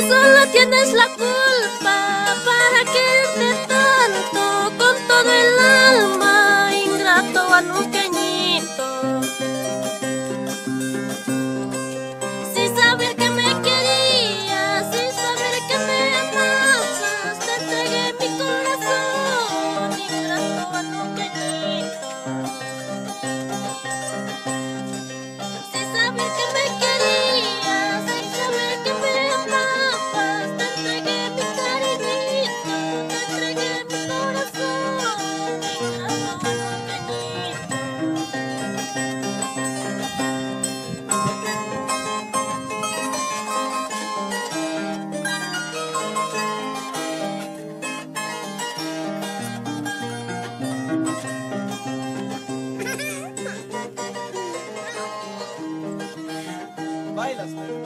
solo tienes la culpa. Bailas, pero.